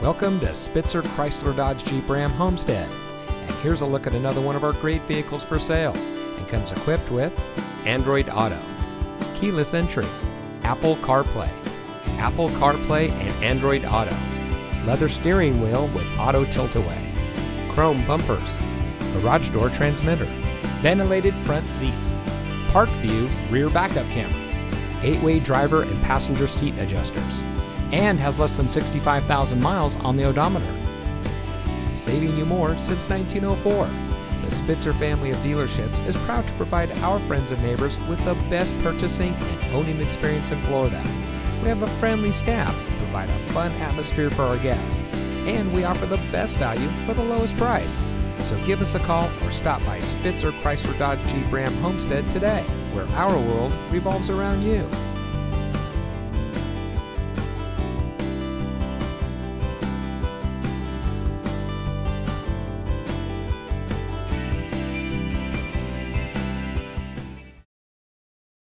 Welcome to Spitzer Chrysler Dodge Jeep Ram Homestead. And here's a look at another one of our great vehicles for sale. And comes equipped with Android Auto, keyless entry, Apple CarPlay, Apple CarPlay and Android Auto, leather steering wheel with auto tilt-away, chrome bumpers, garage door transmitter, ventilated front seats, park view rear backup camera, 8-way driver and passenger seat adjusters, and has less than 65,000 miles on the odometer. Saving you more since 1904. The Spitzer family of dealerships is proud to provide our friends and neighbors with the best purchasing and owning experience in Florida. We have a friendly staff to provide a fun atmosphere for our guests, and we offer the best value for the lowest price. So give us a call or stop by Spitzer Chrysler Dodge Jeep Ram Homestead today, where our world revolves around you.